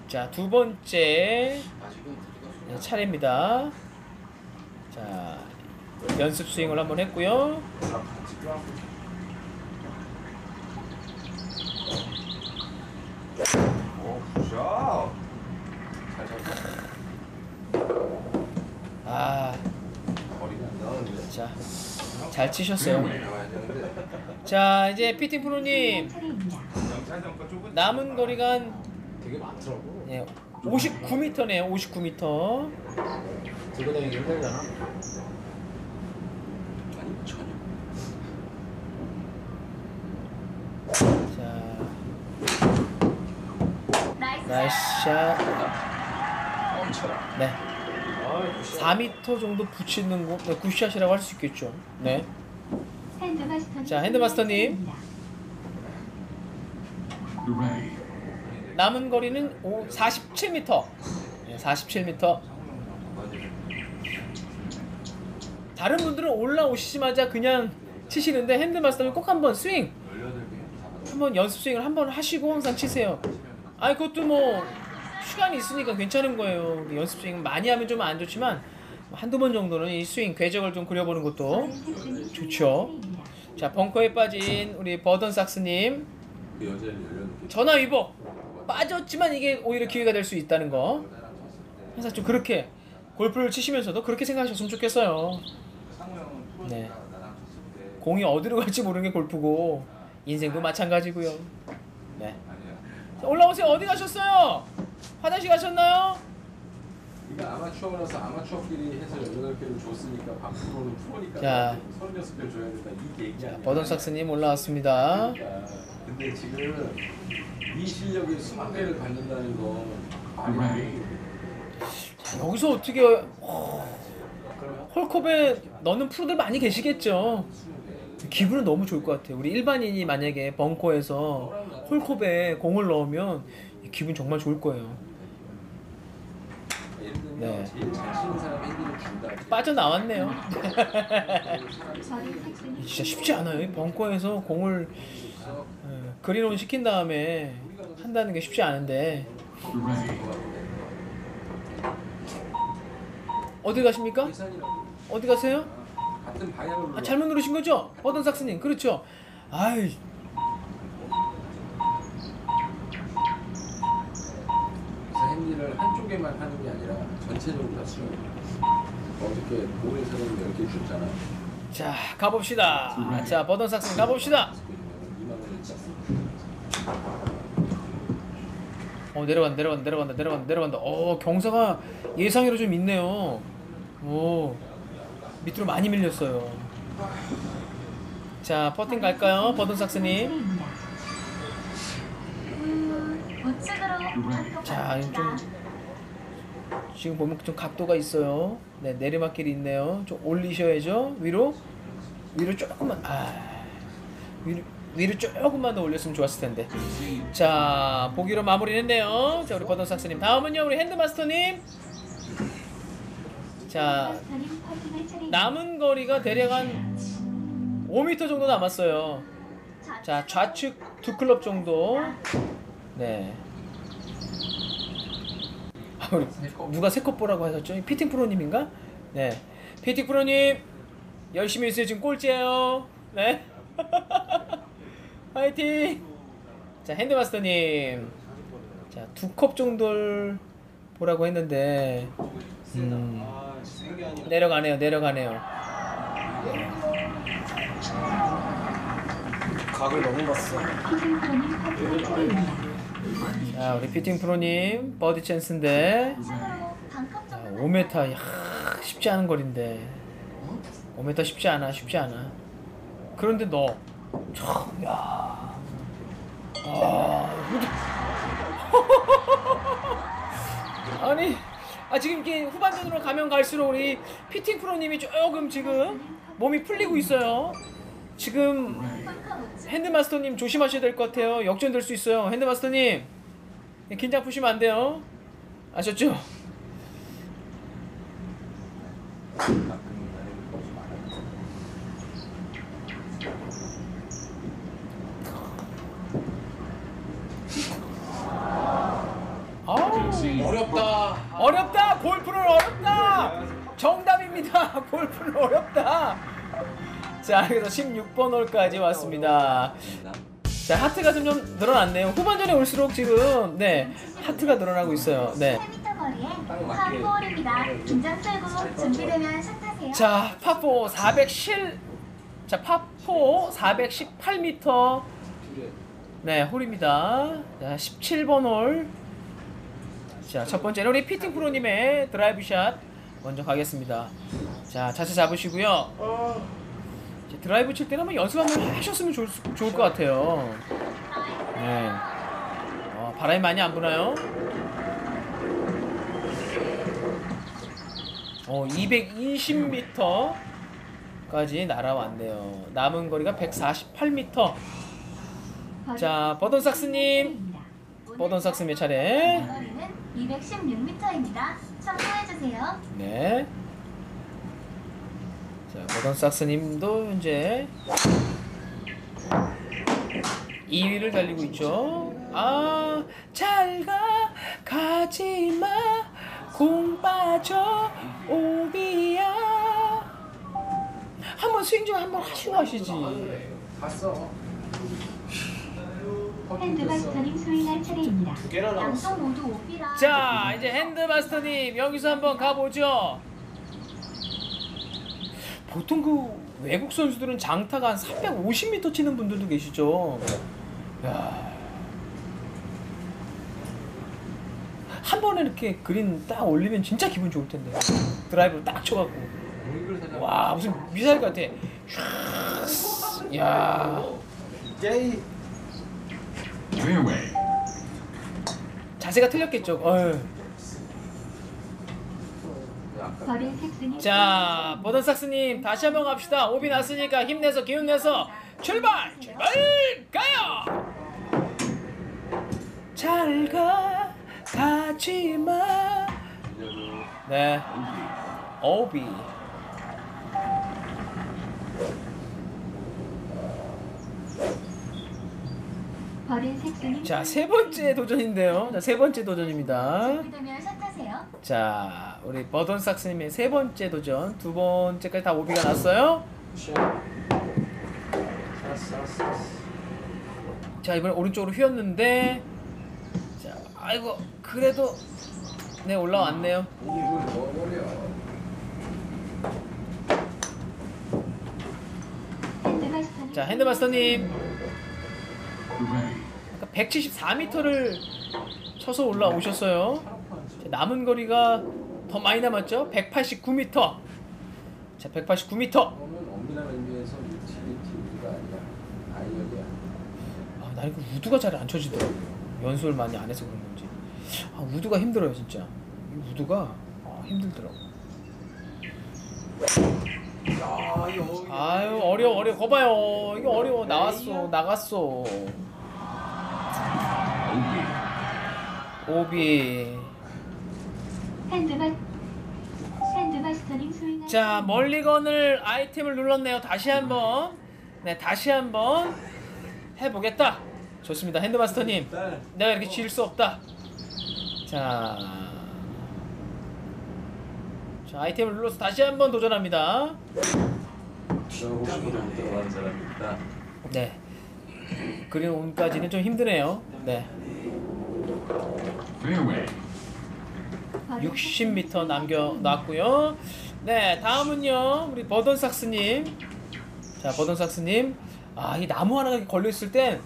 자 두 번째 네, 차례입니다. 자 연습 스윙을 한번 했고요. 아. 자, 잘 치셨어요. 자, 이제 피팅 프로님 남은 거리가 한 되게 많더라고. 예, 59m네요. 59m. 들고 다니기 힘들잖아. 아니 전혀. 자, nice shot. shot. 멈춰라. 네, 아, 4m 정도 붙이는 거, 네, good shot이라고 할 수 있겠죠. 네. 자, 핸드마스터님. 남은 거리는 오, 47m. 네, 47m. 다른 분들은 올라오시자마자 그냥 치시는데 핸드마스터는 꼭 한번 스윙, 18개. 한번 연습 스윙을 한번 하시고 항상 치세요. 아니 그것도 뭐 시간이 있으니까 괜찮은 거예요. 연습 스윙 많이 하면 좀 안 좋지만 한두 번 정도는 이 스윙 궤적을 좀 그려보는 것도 좋죠. 자 벙커에 빠진 우리 버던 삭스님 그 여자를 18개. 전화 위복 빠졌지만 이게 오히려 기회가 될 수 있다는 거 항상 좀 그렇게 골프를 치시면서도 그렇게 생각하셨으면 좋겠어요. 네. 공이 어디로 갈지 모르는 게 골프고 인생도 마찬가지고요. 네. 자, 올라오세요. 어디 가셨어요? 화장실 가셨나요? 그러니까 아마추어라서 아마추어끼리 해서 18개를 줬으니까 밖으로는 프로니까 자. 36개 줘야 된다. 이 얘기 자, 아니야. 버던 삭스님 올라왔습니다. 그러니까. 근데 지금 이 실력에 20개를 갖는다는 건 말이 안 돼. 여기서 어떻게 어, 홀컵에 넣는 프로들 많이 계시겠죠. 기분은 너무 좋을 것 같아요. 우리 일반인이 만약에 벙커에서 홀컵에 공을 넣으면 기분 정말 좋을 거예요. 네. 준다. 빠져나왔네요. 진짜 쉽지 않아요. 이 벙커에서 공을 예, 그린온 시킨 다음에 한다는 게 쉽지 않은데 어디 가십니까? 어디 가세요? 아, 잘못 누르신 거죠? 버던 삭스님 그렇죠? 아이 그래서 핸디를 한쪽에만 하는 게 아니라 전체적으로 다 수영. 어저께 모인 사람이 10개 줬잖아. 자 가봅시다. 자 버던 삭스님 가봅시다. 2만 원을 짰어. 어 내려간다 내려간다 내려간다 내려간다 내려간다. 어 경사가 예상외로 좀 있네요. 오 밑으로 많이 밀렸어요. 자 퍼팅 갈까요, 버던 삭스님? 차례입니다. 음, 우측으로 자. 좀- 지금 보면 좀 각도가 있어요. 네 내리막길이 있네요. 좀 올리셔야죠. 위로 위로 조금만 아 위로 위로 조금만 더 올렸으면 좋았을 텐데. 자 보기로 마무리했네요. 자 우리 버던 삭스님 다음은요 우리 핸드마스터님. 자. 남은 거리가 대략 한 5m 정도 남았어요. 자 좌측 두 클럽 정도. 네. 아, 우리 누가 세컵 보라고 하셨죠? 피팅 프로님인가? 네. 피팅 프로님 열심히 해주세요. 지금 꼴찌예요. 네. 화이팅. 자 핸드마스터님. 자 두 컵 정도를 보라고 했는데 음. 내려가네요. 내려가네요. 각을 너무 봤어. 자 우리 피팅 프로님 버디 찬스인데 우측으로 반컵 자, 정도 5m 야, 쉽지 않은 거리인데 5m 쉽지 않아 쉽지 않아 그런데 너 참, 야. 아, 아니, 아 지금 이게 후반전으로 가면 갈수록 우리 피팅 프로님이 조금 지금 몸이 풀리고 있어요. 지금 핸드마스터님 조심하셔야 될 것 같아요. 역전될 수 있어요. 핸드마스터님 긴장 푸시면 안 돼요. 아셨죠? 16번 홀까지 왔습니다. 자, 하트가 좀, 좀 늘어났네요. 후반전에 올수록 지금 네 하트가 늘어나고 있어요. 네. 3m 거리에 딱 맞게. par four홀입니다. 긴장 풀고 준비되면 샷 하세요. 자, 파포 407. 자, 파포 418m. 네, 홀입니다. 자, 17번 홀. 자, 첫 번째는 우리 피팅 프로님의 드라이브 샷 먼저 가겠습니다. 자, 자세 잡으시고요. 드라이브 칠 때는 한번 연습 한번 하셨으면 좋을, 수- 좋을 것 같아요. 네. 어, 바람이 많이 안 부나요? 어, 220m까지 날아왔네요. 남은 거리가 148m. 자, 버던 삭스님. 버던 삭스의 차례. 거리는 216m입니다. 참고해주세요. 네. 자, 버던 삭스님도 현재 2위를 달리고 있죠. 아, 잘 가, 가지 마, 공 빠져, 오비야. 한번 스윙 좀 한번 하시고 하시지. 갔어. 핸드마스터님 스윙할 차례입니다. 양쪽 모두 오비라. 자, 이제 핸드마스터님 여기서 한번 가보죠. 보통 그 외국 선수들은 장타가 한 350m 치는 분들도 계시죠. 야. 한 번에 이렇게 그린 딱 올리면 진짜 기분 좋을 텐데. 드라이브를 딱 쳐갖고. 와, 무슨 미사일 같아. 촤. 야. Fairway. 자세가 틀렸겠죠. 어휴. 자, 버던 삭스님 다시 한번 갑시다. 오비 났으니까 힘내서 기운 내서 출발, 출발 가요. 잘 가, 가지 마. 네. 오비. 버린 색소님 자, 세 번째 도전인데요. 자, 세 번째 도전입니다. 준비되면 샷하세요. 자, 우리 버던 삭스님의 세 번째 도전. 두 번째까지 다 오비가 났어요. 자, 이번에 오른쪽으로 휘었는데. 자, 아이고, 그래도. 네, 올라왔네요. 이걸 넣어버려. 핸드마스터님 자, 핸드마스터님. 아까 174m를 쳐서 올라오셨어요. 자, 남은 거리가 더 많이 남았죠? 189m. 자, 189m. 그러면 엄밀한 의미에서 유틸리티 우드가 아니라 아이언이야. 아, 나 이거 우드가 잘 안 쳐지더라고요. 연습을 많이 안 해서 그런 건지. 아, 우드가 힘들어요, 진짜. 이 우드가 아, 힘들더라고. 아유, 어려워, 어려워. 거봐요. 이거 어려워. 나왔어, 나갔어. 오비. 자, 멀리건을 아이템을 눌렀네요. 다시 한번. 네, 다시 한번 해보겠다. 좋습니다. 핸드마스터님. 일단 내가 이렇게 질수 없다. 자. 자, 아이템을 눌러서 다시 한번 도전합니다. 네. 그린 온까지는 좀 힘드네요. 네. 60m 남겨 놨고요. 네, 다음은요. 우리 버던삭스 님. 자, 버던삭스 님. 아, 이 나무 하나가 걸려 있을 땐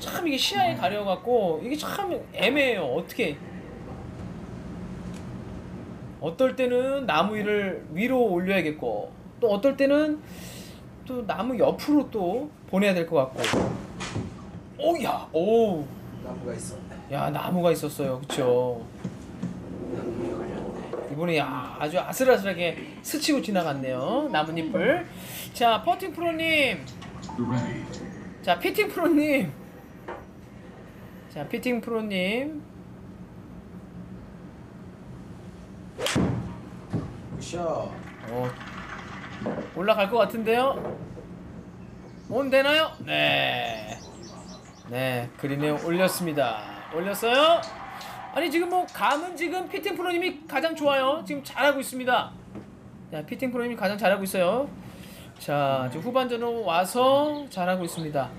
참 이게 시야에 가려 갖고 이게 참 애매해요. 어떻게 어떨 때는 나무 위를 위로 올려야겠고 또 어떨 때는 또 나무 옆으로 또 보내야 될 것 같고. 오야, 오, 나무가 있었네. 야 나무가 있었어요, 그쵸? 이번에 야, 아주 아슬아슬하게 스치고 지나갔네요, 나뭇잎을. 자, 퍼팅 프로님. 자, 피팅 프로님. 자, 피팅 프로님. good shot. 어, 올라갈 것 같은데요? on 되나요? 네. 네, 그린에 올렸습니다. 올렸어요? 아니 지금 뭐 감은 지금 피팅 프로님이 가장 좋아요. 지금 잘하고 있습니다. 자, 피팅 프로님이 가장 잘하고 있어요. 자, 지금 후반전으로 와서 잘하고 있습니다.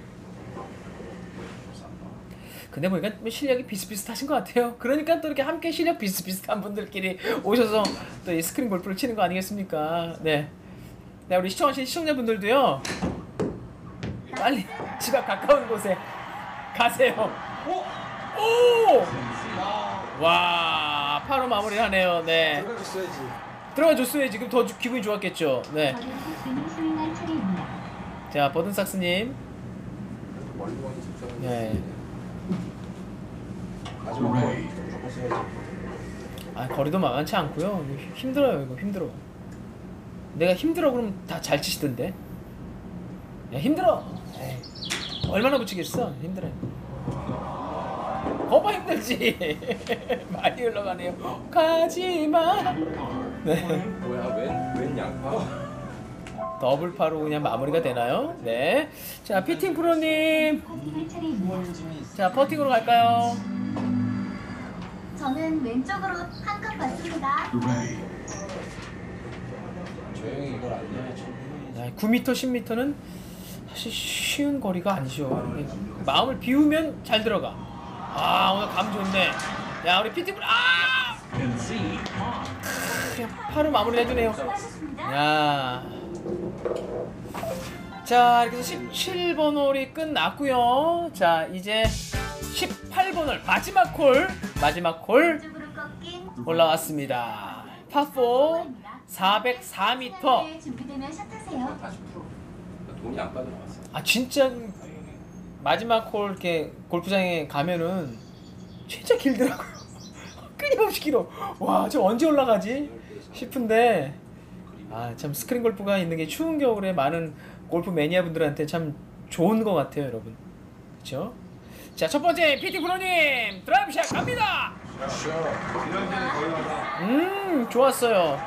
근데 보니까 뭐 실력이 비슷비슷하신 것 같아요. 그러니까 또 이렇게 함께 실력 비슷비슷한 분들끼리 오셔서 또 이 스크린 골프를 치는 거 아니겠습니까? 네. 네, 우리 시청하신 시청자분들도요. 빨리 집 앞 가까운 곳에 가세요. 오! 와, 바로 마무리하네요. 네. 들어가줬어야지. 들어가 줬어요. 지금 더 주- 기분이 좋았겠죠. 네. 자, 버든삭스님. 네. 아, 거리도 만만치 않고요. 힘들어요. 이거 힘들어. 내가 힘들어 그러면 다 잘 치시던데. 야, 힘들어. 에이, 얼마나 붙이겠어? 힘들어. 거봐 힘들지. 많이 흘러가네요. 가지마. 네. 뭐야 웬? 웬 양파? 더블 파로 그냥 마무리가 되나요? 네. 자, 피팅 프로님. 자, 퍼팅으로 갈까요? 저는 왼쪽으로 한컵 받습니다. 조용히 이걸 안. 야, 9m, 10m는 사실 쉬운 거리가 아니죠. 마음을 비우면 잘 들어가. 아, 오늘 감 좋네. 야, 우리 피팅 프로. 아! 그냥 파로 마무리 해주네요. 야. 자, 이렇게 해서 17번 홀이 끝났고요. 자, 이제 18번 홀 마지막 홀 마지막 홀 올라왔습니다. 파4 404m. 준비되면 샷하세요. 40%. 돈이 안 빠져나갔어. 아 진짜 마지막 홀 이렇게 골프장에 가면은 진짜 길더라고요. 끊임없이 길어. 와, 저 언제 올라가지? 싶은데 아 참 스크린 골프가 있는 게 추운 겨울에 많은 골프 매니아 분들한테 참 좋은 것 같아요, 여러분. 그렇죠? 자, 첫 번째 PT 프로님 드라이브샷 갑니다. 음, 좋았어요.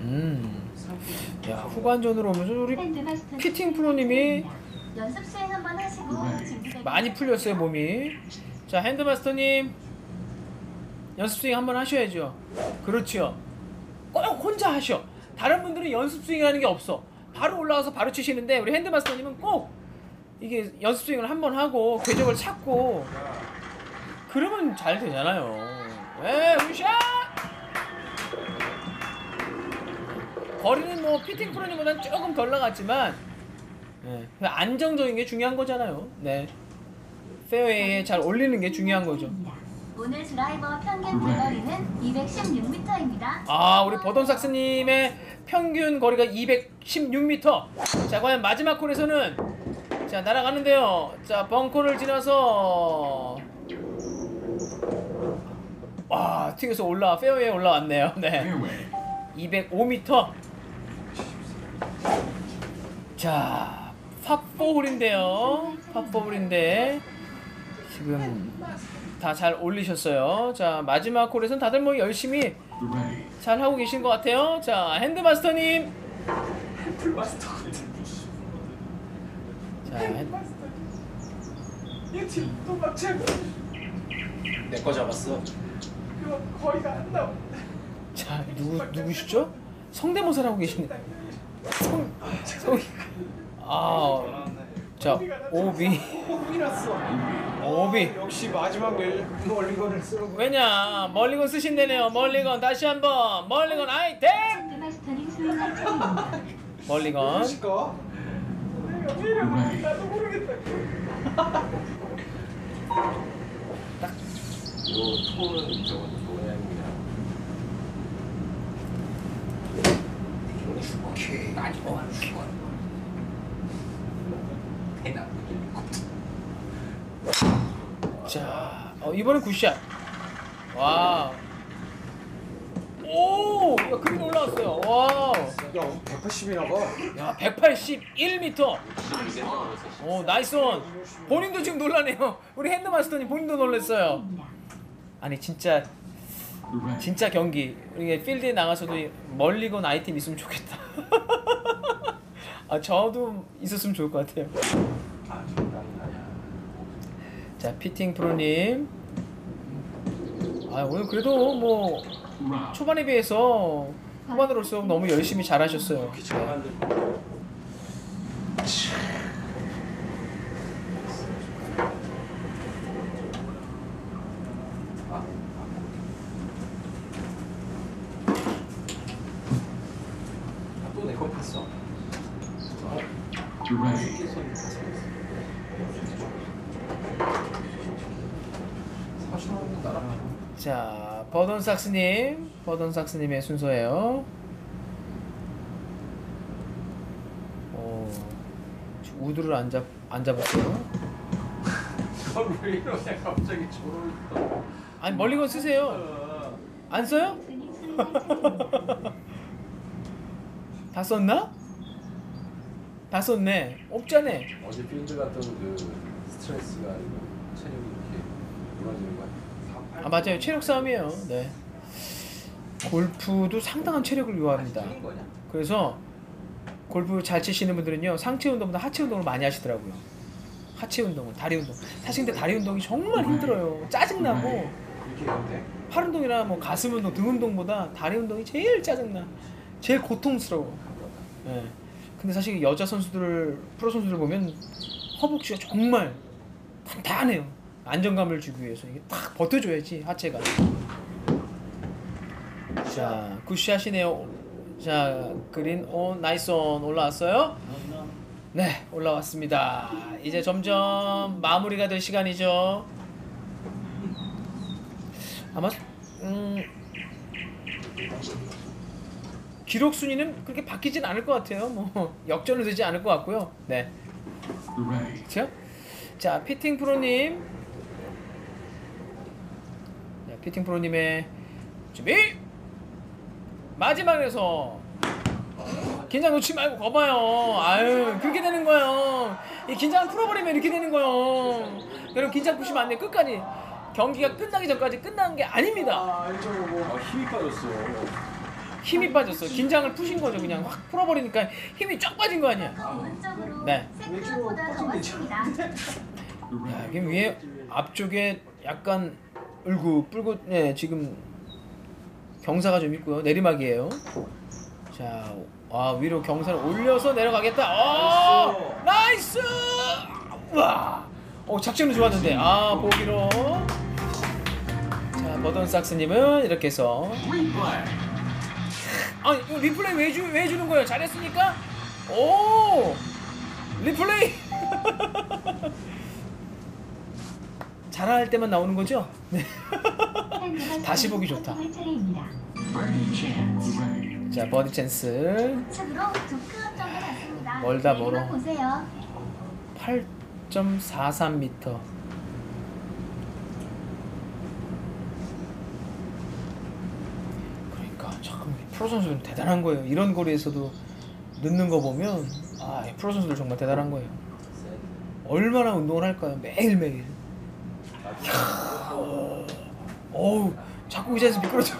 음, 야 후반전으로 오면서 우리 피팅 프로님이 연습 수행 한번 하시고 많이 풀렸어요 몸이. 자, 핸드마스터님 연습 스윙 한번 하셔야죠. 그렇죠. 꼭 혼자 하셔. 다른 분들은 연습 스윙이라는 게 없어. 바로 올라가서 바로 치시는데 우리 핸드마스터님은 꼭 이게 연습 스윙을 한번 하고 궤적을 찾고 그러면 잘 되잖아요. 에, 우샷! 거리는 뭐 피팅 프로님보다는 조금 덜 나갔지만 예, 그 안정적인 게 중요한 거잖아요. 네. 페어웨이에 잘 올리는 게 중요한 거죠. 오늘 드라이버 평균 비거리는 216m입니다. 아, 우리 버던삭스님의 평균 거리가 216m. 자, 과연 마지막 홀에서는 자 날아가는데요. 자, 벙커를 지나서 와, 튀겨서 올라 페어웨이에 올라왔네요. 네. 205m. 자, 팝4홀인데요. 팝4홀인데 지금 다 잘 올리셨어요. 자, 마지막 홀에선 다들 뭐 열심히 잘 하고 계신 것 같아요. 자, 핸드마스터님. 자, 핸... 내거 잡았어. 자, 누구 누구시죠? 성대모사를 하고 계시네. 성, 성, 아, 자, 오비, 오비. 역시 마지막 멜 멀리건을 쓰는 왜냐, 멀리건 쓰신대네요. 멀리건 다시 한번 멀리건 아이템. 멀리건. 거. 요 톤은 저거 모양이야 오케이. 아니 뭐 죽어. 대나. 자, 어, 이번엔 굿샷. 와. 오, 야, 그린 올라왔어요. 와. 야 180이 나가. 야, 181m. 오, nice 온. 본인도 지금 놀라네요. 우리 핸드마스터님 본인도 놀랐어요. 아니 진짜 진짜 경기 이게 필드에 나가서도 멀리건 아이템 있으면 좋겠다. 아 저도 있었으면 좋을 것 같아요. 자 피팅 프로님. 아 오늘 그래도 뭐 초반에 비해서 후반으로서 너무 열심히 잘하셨어요. 잘 만들고 또내거 봤어 쉽게 손 봤어 사실은 나랑 자 버던 삭스님, 버던 삭스님의 순서예요. 오, 우드를 안 잡, 안 잡았어요. 저걸 왜 이러냐 갑자기 저를 또 아니 멀리건 쓰세요. 안 써요? 다 썼나? 다 썼네. 없잖아. 어제 필드 갔던 그 스트레스가 아니고 체력이 이렇게 무너지는 거야 아 맞아요. 체력 싸움이에요. 네. 골프도 상당한 체력을 요합니다. 거냐? 그래서 골프 잘 치시는 분들은요 상체 운동보다 하체 운동을 많이 하시더라고요. 하체 운동은 다리 운동. 사실 근데 다리 운동이 정말 힘들어요. 짜증나고 돼? 팔 운동이나 뭐 가슴 운동, 등 운동보다 다리 운동이 제일 짜증나. 제일 고통스러워. 예. 근데 사실 여자 선수들 프로 선수들 보면 허벅지가 정말 단단해요. 안정감을 주기 위해서 이게 딱 버텨줘야지 하체가. 자 good shot이네요. 자 green on nice on 올라왔어요. 네 올라왔습니다. 이제 점점 마무리가 될 시간이죠. 아마 음 기록 순위는 그렇게 바뀌진 않을 것 같아요. 뭐 역전은 되지 않을 것 같고요. 네. 그렇죠? 자 피팅 프로님, 자, 피팅 프로님의 준비 마지막에서 긴장 놓지 말고 거봐요. 아유 그렇게 되는 거예요. 이 긴장 풀어버리면 이렇게 되는 거예요. 여러분 긴장 푸시면 안 돼요. 끝까지 경기가 끝나기 전까지 끝나는 게 아닙니다. 아 1.5고 아, 힘이 빠졌어. 힘이 빠졌어. 긴장을 푸신 거죠. 그냥 확 풀어버리니까 힘이 쫙 빠진 거 아니야. 오른쪽으로 네. 생각보다 더 많습니다. 야, 이게 위에 앞쪽에 약간 울긋불긋 네, 지금 경사가 좀 있고요. 내리막이에요. 자, 와 위로 경사를 올려서 내려가겠다. 어, nice! 와, 어 작전은 좋았는데 아 보기로. 자, 버던 삭스님은 이렇게 해서. 아, 이거 리플레이 왜, 주, 왜 주는 거예요? 잘했으니까. 오, 리플레이. 잘할 때만 나오는 거죠? 네. 다시 보기 좋다. 할 차례입니다. 자, 버디 찬스. 멀다, 내리막 멀어. 보세요. 8.43m. 그러니까 참 프로 선수들 대단한 거예요. 이런 거리에서도 넣는 거 보면 아, 이 프로 선수들 정말 대단한 거예요. 얼마나 운동을 할까요? 매일매일. 이야, 어우, 자꾸 의자에서 미끄러져.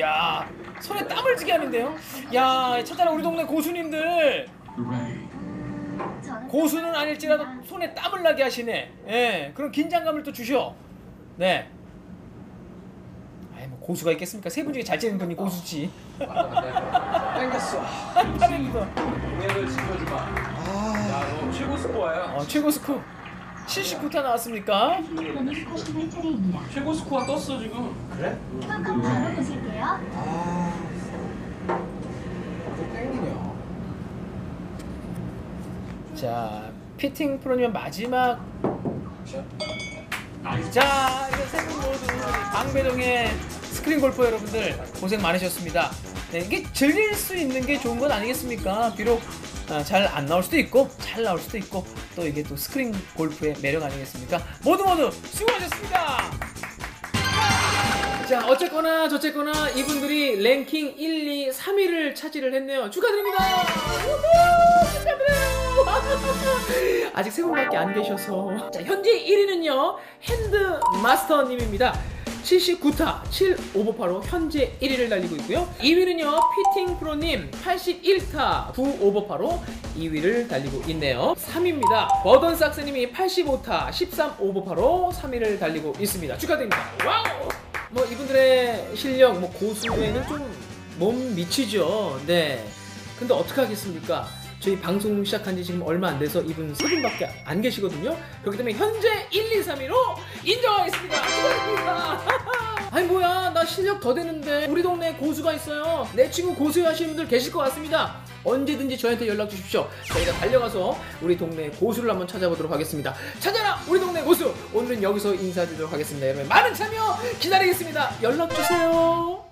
야, 손에 땀을 쥐게 하는데요. 야, 찾아라 우리 동네 고수님들. 고수는 아닐지라도 손에 땀을 나게 하시네. 예, 그런 긴장감을 또 주셔. 네. 아이 뭐 고수가 있겠습니까? 세 분 중에 잘 치는 분이 고수지. 땡겼어. 타레입니다. 공약을 지켜주마. 야너 최고 스코어야. 어, 최고 스코 79타 나왔습니까? 최고 스코어 떴어 지금. 그래? 한번 바로 보실게요. 아. 또? 자, 피팅 프로님 마지막. 자, 이거 세분 모두 방배동의 스크린 골퍼 여러분들 고생 많으셨습니다. 네, 이게 즐길 수 있는 게 좋은 건 아니겠습니까? 비록 아, 잘 안 나올 수도 있고 잘 나올 수도 있고 또 이게 또 스크린 골프의 매력 아니겠습니까? 모두 모두 수고하셨습니다. 자 어쨌거나 저쨌거나 이분들이 랭킹 1, 2, 3위를 차지를 했네요. 축하드립니다. 아직 세 분밖에 안 계셔서 자 현재 1위는요 핸드 마스터님입니다. 79타 7 오버파로 현재 1위를 달리고 있고요. 2위는요 피팅 프로님 81타 9 오버파로 2위를 달리고 있네요. 3위입니다. 버던 삭스님이 85타 13 오버파로 3위를 달리고 있습니다. 축하드립니다. wow! 뭐 이분들의 실력 뭐 고수에는 좀 못 미치죠. 네. 근데 어떻게 하겠습니까? 저희 방송 시작한 지 지금 얼마 안 돼서 이분 세 분밖에 안 계시거든요. 그렇기 때문에 현재 1, 2, 3위로 인정하겠습니다. 축하드립니다. 아니 뭐야 나 실력 더 되는데 우리 동네에 고수가 있어요. 내 친구 고수 하시는 분들 계실 것 같습니다. 언제든지 저한테 연락 주십시오. 저희가 달려가서 우리 동네 고수를 한번 찾아보도록 하겠습니다. 찾아라 우리 동네 고수. 오늘은 여기서 인사드리도록 하겠습니다. 여러분 많은 참여 기다리겠습니다. 연락 주세요.